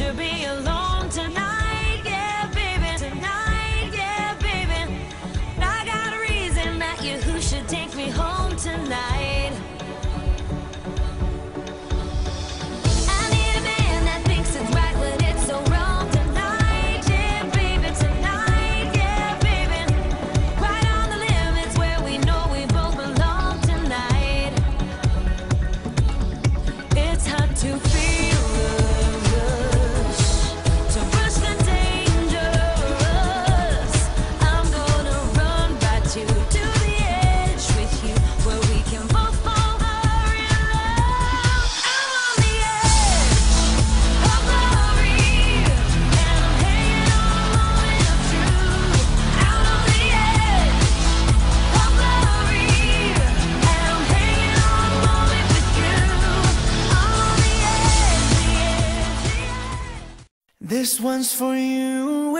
should be alone. This one's for you